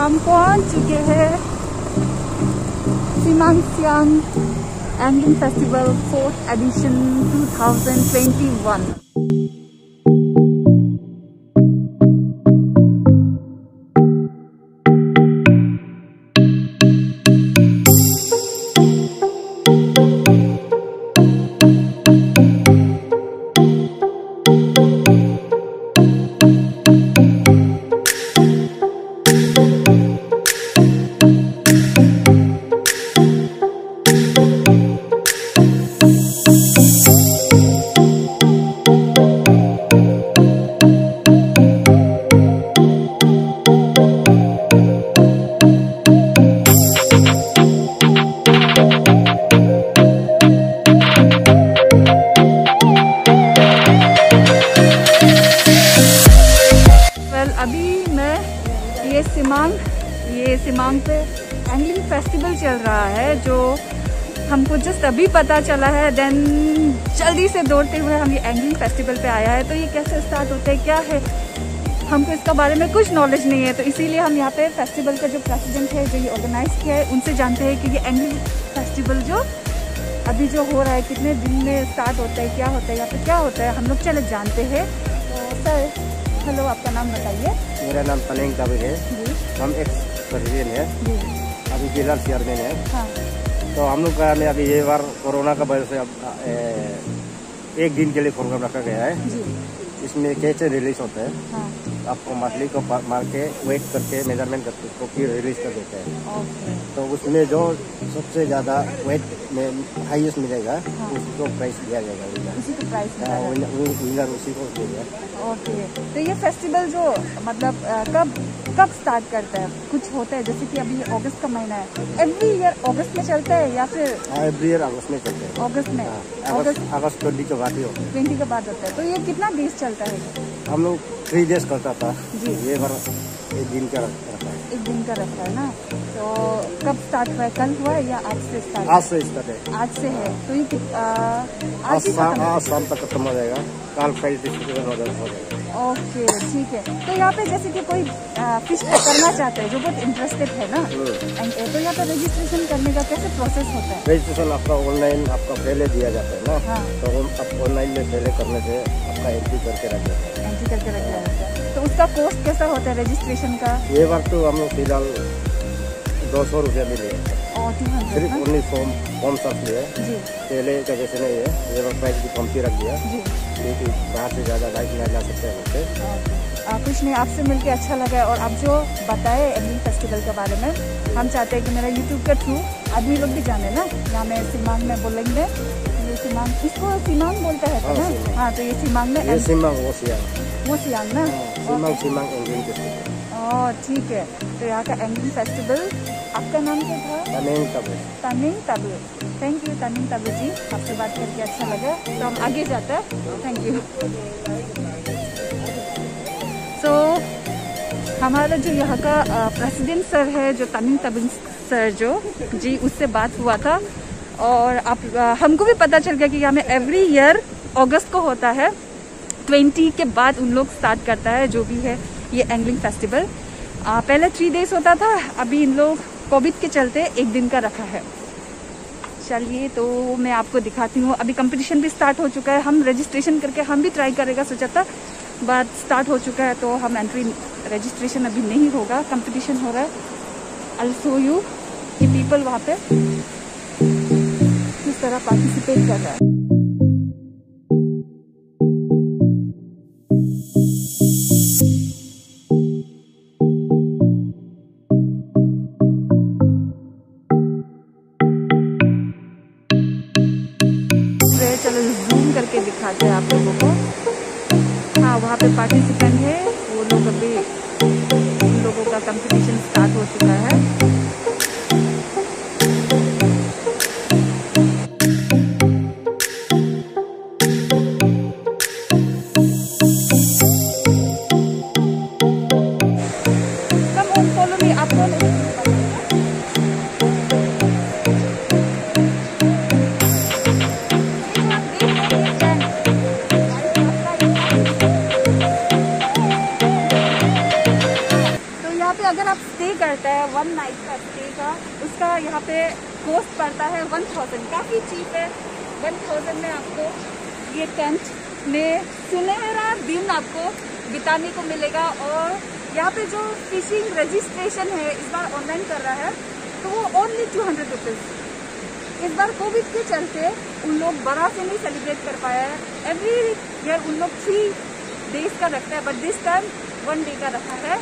हम पहुँच चुके हैं Simang angling festival fourth edition 2021 ये सिमांग पे एंगलिंग फेस्टिवल चल रहा है जो हमको जस्ट अभी पता चला है देन जल्दी से दौड़ते हुए हम ये एंगलिंग फेस्टिवल पे आया है। तो ये कैसे स्टार्ट होता है क्या है? हमको इसका बारे में कुछ नॉलेज नहीं है तो इसीलिए हम यहाँ पे फेस्टिवल का जो प्रेसिडेंट है जो ये ऑर्गेनाइज किया है उनसे जानते हैं कि ये एंगलिंग फेस्टिवल जो अभी जो हो रहा है कितने दिन में स्टार्ट होता है क्या होता है यहाँ पे क्या होता है हम लोग चले जानते हैं। तो सर हेलो आपका नाम बताइए। मेरा नाम तलेंग काबिल है। हम एक्स प्रेसिडेंट है। अभी जिला चेयरमैन है। हाँ। तो हम लोग का अभी ये बार कोरोना का वजह से अब ए, एक दिन के लिए प्रोग्राम रखा गया है। इसमें कैसे रिलीज़ होता है? हाँ। आपको मछली को मार के वेट करके मेज़रमेंट करके उसको फिर रिलीज़ कर देते हैं। तो उसमें जो सबसे ज़्यादा वेट में हाईएस्ट मिलेगा हाँ। उसको प्राइस दिया जाएगा उसी को प्राइस हाँ, है विनर विनर उसी को देगा ओके तो ये फेस्टिवल जो मतलब कब कब स्टार्ट करता है? कुछ होता है जैसे कि अभी अगस्त का महीना है। एवरी ईयर अगस्त में चलता है या फिर हाँ एवरी ईयर अगस्त में चलते हैं। अगस्त में? हाँ, अगस्त अगस्त अगस्त ट्वेंटी के बाद ही होते हैं। ट्वेंटी के बाद होता है। तो ये कितना डेज़ चलता है? हम लोग थ्री डेज़ करता था। जी। ये बार एक दिन का रख- रखा है। एक दिन का रहता है ना? तो कब स्टार्ट हुआ है? कल हुआ है या आज से स्टार्ट आज से स्टार्ट है। आज से है। तो ये कित- आज शाम आज शाम तक खत्म हो जाएगा। कल डिस्ट्रीब्यूशन हो जाएगा हो जाएगा। ओके ठीक है। तो यहाँ पे जैसे कि कोई फ़िश करना चाहता है जो बहुत इंटरेस्टेड है ना? uh, तो यहाँ पे रजिस्ट्रेशन करने का कैसे प्रोसेस होता है? रजिस्ट्रेशन आपका ऑनलाइन आपका पहले दिया जाता है ना? हाँ। तो हम आप ऑनलाइन में पहले करने से आपका एंट्री करके रख देते हैं। एंट्री करके रख दिया है। तो उसका कॉस्ट कैसा होता है रजिस्ट्रेशन का? ये बार तो हम लोग फ़िलहाल दो सौ रुपया लिए। हंड्रेड सिर्फ़ ओनली फॉर्म फॉर्म सब लिए। पहले का जैसे नहीं है ये बार प्राइस भी कम कमती रख दिया। जी। क्योंकि बाहर से ज़्यादा बाइक नहीं ला सकते हैं उससे। कुछ नहीं आपसे मिलके अच्छा लगा और आप जो बताए एमलिंग फेस्टिवल के बारे में हम चाहते हैं कि मेरा यूट्यूब के थ्रू आदमी लोग भी जाने ना। यहाँ में सिमांग में बोलेंगे। सिमांग इसको सिमांग बोलता है हाँ, ना? हाँ तो ये सिमांग में ये सिमांग वो सियाँ वो सियांग ना सिमांग सिमांग एंग्लिंग के ओह ठीक है। तो यहाँ का एंगलिंग फेस्टिवल आपका नाम क्या था? तमेंग है तमिंग तबे थैंक यू तमिंग तबे जी। आपसे बात करके अच्छा लगा। तो हम आगे जाते हैं। थैंक यू सो हमारा जो यहाँ का प्रेसिडेंट सर है जो तमिंग तबिंग सर जो जी उससे बात हुआ था। और आप हमको भी पता चल गया कि यहाँ में एवरी ईयर अगस्त को होता है ट्वेंटी के बाद उन लोग स्टार्ट करता है जो भी है ये एंगलिंग फेस्टिवल पहले थ्री डेज़ होता था, अभी इन लोग कोविड के चलते एक दिन का रखा है। चलिए तो मैं आपको दिखाती हूँ। अभी कंपटीशन भी स्टार्ट हो चुका है। हम रजिस्ट्रेशन करके हम भी ट्राई करेगा सोचा था बट स्टार्ट हो चुका है तो हम एंट्री रजिस्ट्रेशन अभी नहीं होगा। कंपटीशन हो रहा है। शो यू कि पीपल वहाँ पे तरह पार्टिसिपेट कर रहा है। चलो जूम करके दिखाते हैं आप वन थाउज़ेंड काफ़ी चीप है। वन थाउज़ेंड में आपको ये टेंट में सुनहरा दिन आपको बिताने को मिलेगा और यहाँ पे जो फिशिंग रजिस्ट्रेशन है, इस बार ऑनलाइन कर रहा है तो वो ओनली टू हंड्रेड रुपीज़ इस बार कोविड के चलते उन लोग बड़ा से नहीं सेलिब्रेट कर पाया है। एवरी ईयर उन लोग थ्री डेज़ का रखता है but this time one day का रखा है।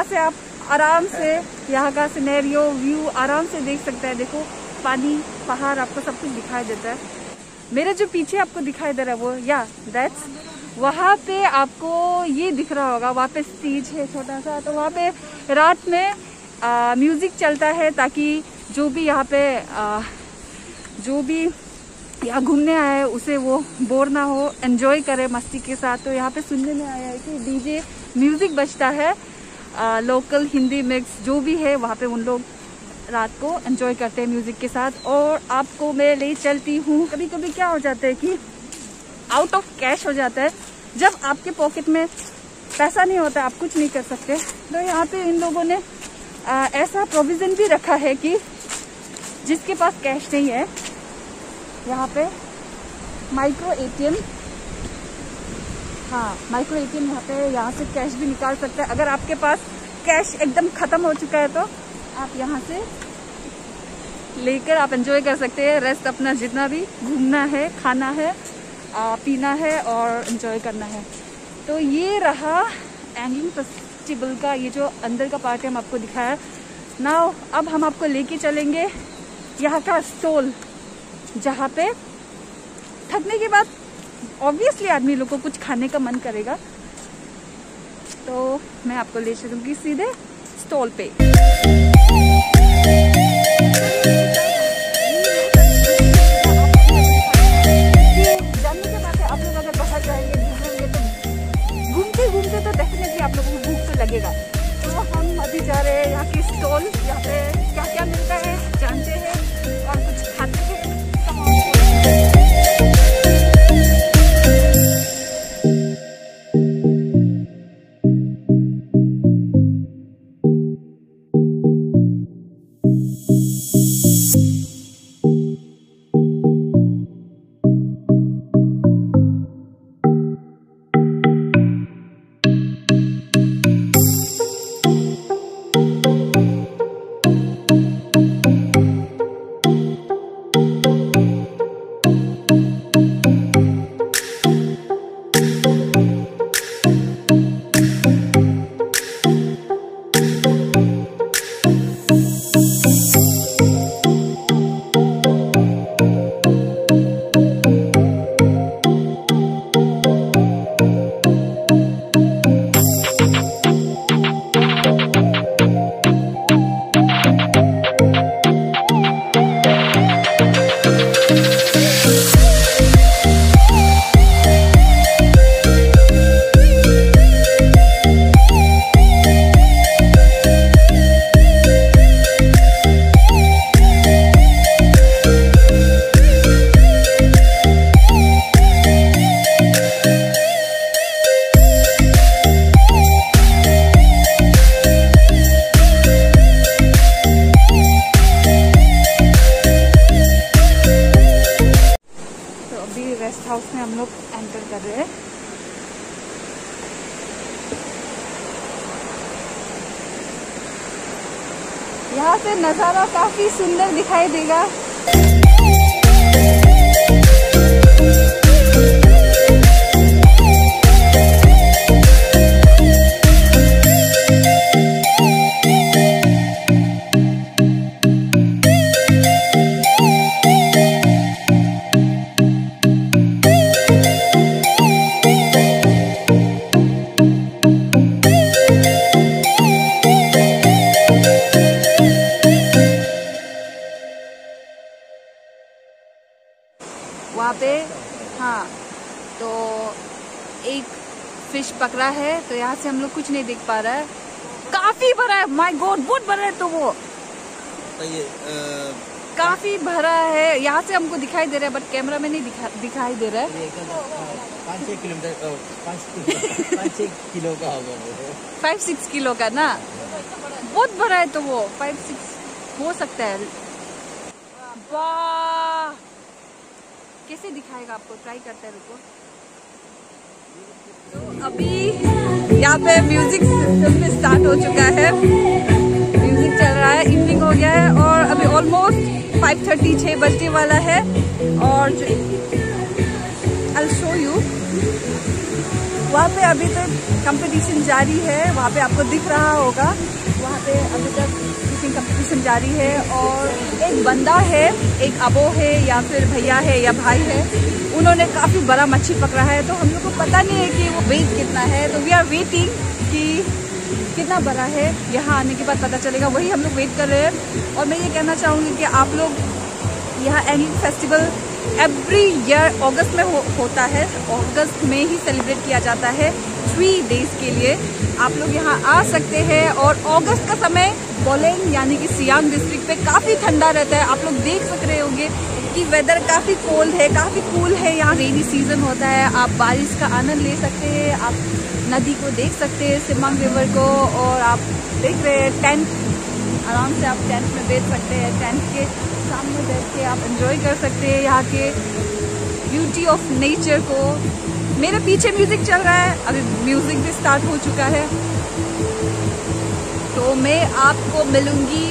यहाँ से आप आराम से यहाँ का सिनेरियो व्यू आराम से देख सकते हैं। देखो पानी पहाड़ आपको सब कुछ दिखाई देता है। मेरे जो पीछे आपको दिखाई दे रहा है वो या दैट्स वहाँ पे आपको ये दिख रहा होगा वहाँ पे स्टेज है छोटा सा। तो वहाँ पे रात में आ, म्यूज़िक चलता है ताकि जो भी यहाँ पे आ, जो भी यहाँ घूमने आए उसे वो बोर ना हो एंजॉय करे मस्ती के साथ। तो यहाँ पे सुनने में आया है कि डीजे म्यूज़िक बजता है। आ, लोकल हिंदी मिक्स जो भी है वहाँ पे उन लोग रात को एंजॉय करते हैं म्यूज़िक के साथ। और आपको मैं ले चलती हूँ। कभी कभी क्या हो जाता है कि आउट ऑफ़ कैश हो जाता है। जब आपके पॉकेट में पैसा नहीं होता आप कुछ नहीं कर सकते। तो यहाँ पे इन लोगों ने आ, ऐसा प्रोविज़न भी रखा है कि जिसके पास कैश नहीं है यहाँ पे माइक्रो एटीएम हाँ माइक्रो एटीएम यहाँ पे यहाँ से कैश भी निकाल सकते हैं। अगर आपके पास कैश एकदम खत्म हो चुका है तो आप यहाँ से लेकर आप एंजॉय कर सकते हैं। रेस्ट अपना जितना भी घूमना है, खाना है पीना है और एंजॉय करना है। तो ये रहा एंगलिंग फेस्टिवल का, ये जो अंदर का पार्ट है, हम आपको दिखाया। नाउ अब हम आपको लेके चलेंगे यहाँ का स्टॉल जहाँ पे थकने के बाद ऑब्वियसली आदमी लोग को कुछ खाने का मन करेगा। तो मैं आपको ले चलूँगी सीधे स्टॉल पे। तो घूमते तो डेफिनेटली आप लोगों को भूख तो लगेगा। तो हम अभी जा रहे हैं यहाँ की स्टॉल यहाँ पे नज़ारा काफ़ी सुंदर दिखाई देगा। वहाँ पे हाँ तो एक फ़िश पकड़ा है तो यहाँ से हम लोग कुछ नहीं देख पा रहा है। काफ़ी भरा है माई गोड बहुत भरा है तो वो। तो ये, आ... काफ़ी भरा है यहाँ से हमको दिखाई दे रहा है बट कैमरा में नहीं दिखा, दिखाई दे रहा है। हाँ, पाँच छः किलोमीटर पाँच किलो का होगा फाइव सिक्स किलो का ना? बहुत भरा है तो वो फाइव सिक्स हो सकता है। बा कैसे दिखाएगा आपको? ट्राई करते हैं रुको। तो अभी यहाँ पे म्यूज़िक सिस्टम स्टार्ट हो चुका है। म्यूज़िक चल रहा है इवनिंग हो गया है और अभी ऑलमोस्ट फाइव थर्टी छः बजने वाला है। और आई शो यू वहाँ पे अभी तक कंपटीशन जारी है, वहाँ पे आपको दिख रहा होगा। वहाँ पे अभी तक कुकिंग कंपटीशन जारी है और एक बंदा है, एक अबो है या फिर भैया है या भाई है, उन्होंने काफ़ी बड़ा मच्छी पकड़ा है। तो हम लोग को पता नहीं है कि वो वेट कितना है। तो वी आर वेटिंग कि कितना बड़ा है, यहाँ आने के बाद पता चलेगा। वही हम लोग वेट कर रहे हैं। और मैं ये कहना चाहूँगी कि आप लोग यहाँ एंगलिंग फेस्टिवल एवरी ईयर अगस्त में हो, होता है। अगस्त में ही सेलिब्रेट किया जाता है थ्री डेज़ के लिए। आप लोग यहाँ आ सकते हैं और अगस्त का समय बोलेंग यानी कि सियांग डिस्ट्रिक्ट पे काफ़ी ठंडा रहता है। आप लोग देख सक रहे होंगे कि वेदर काफ़ी कोल्ड है काफ़ी कूल है। यहाँ रेनी सीज़न होता है। आप बारिश का आनंद ले सकते हैं। आप नदी को देख सकते हैं सिमांग रिवर को और आप देख रहे हैं टेंट आराम से आप टेंट में बैठ सकते हैं। टेंट के सामने बैठ के आप एंजॉय कर सकते हैं यहाँ के ब्यूटी ऑफ़ नेचर को। मेरे पीछे म्यूज़िक चल रहा है। अभी म्यूज़िक भी स्टार्ट हो चुका है। तो मैं आपको मिलूँगी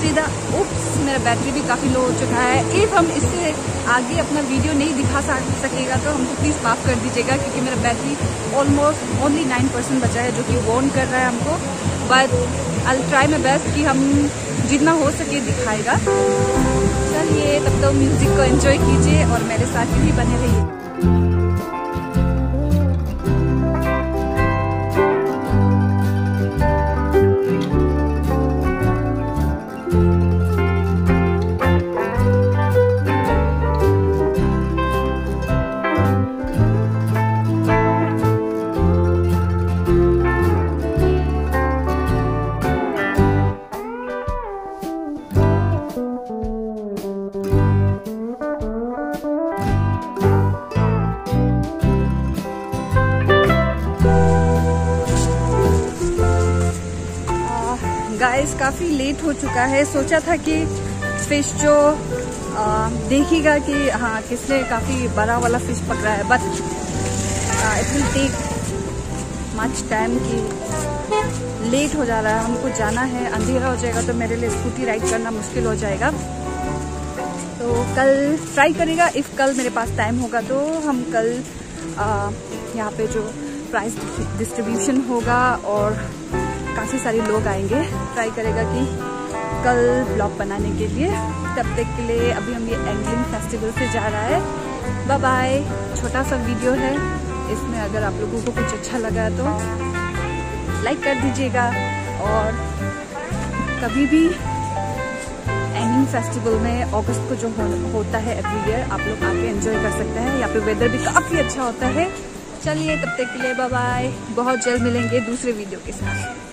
सीधा। उप्स मेरा बैटरी भी काफ़ी लो हो चुका है। इफ़ हम इससे आगे अपना वीडियो नहीं दिखा सकेगा तो हमको प्लीज़ माफ़ कर दीजिएगा, क्योंकि मेरा battery almost only nine percent बचा है, जो कि वॉर्न कर रहा है हमको। But I try my best कि हम जितना हो सके दिखाएगा। चलिए, तब तो म्यूज़िक को एंजॉय कीजिए और मेरे साथ ही बने रहिए। लेट हो चुका है। सोचा था कि फ़िश जो आ, देखेगा कि हाँ किसने काफ़ी बड़ा वाला फ़िश पकड़ा है। But it will take much time की लेट हो जा रहा है। हमको जाना है। अंधेरा हो जाएगा तो मेरे लिए स्कूटी राइड करना मुश्किल हो जाएगा। तो कल ट्राई करेगा। इफ़ कल मेरे पास टाइम होगा तो हम कल यहाँ पे जो प्राइस डिस्ट्रीब्यूशन होगा और काफ़ी सारे लोग आएँगे। ट्राई करेगा कि कल ब्लॉग बनाने के लिए। तब तक के लिए अभी हम ये एंगलिंग फेस्टिवल से जा रहा है। बाय बाय छोटा सा वीडियो है। इसमें अगर आप लोगों को कुछ अच्छा लगा तो लाइक कर दीजिएगा। और कभी भी एंगलिंग फेस्टिवल में अगस्त को जो हो, होता है एवरी ईयर आप लोग आके एंजॉय कर सकते हैं। यहाँ पे वेदर भी काफ़ी अच्छा होता है। चलिए तब तक के लिए बाय बाय बहुत जल्द मिलेंगे दूसरे वीडियो के साथ।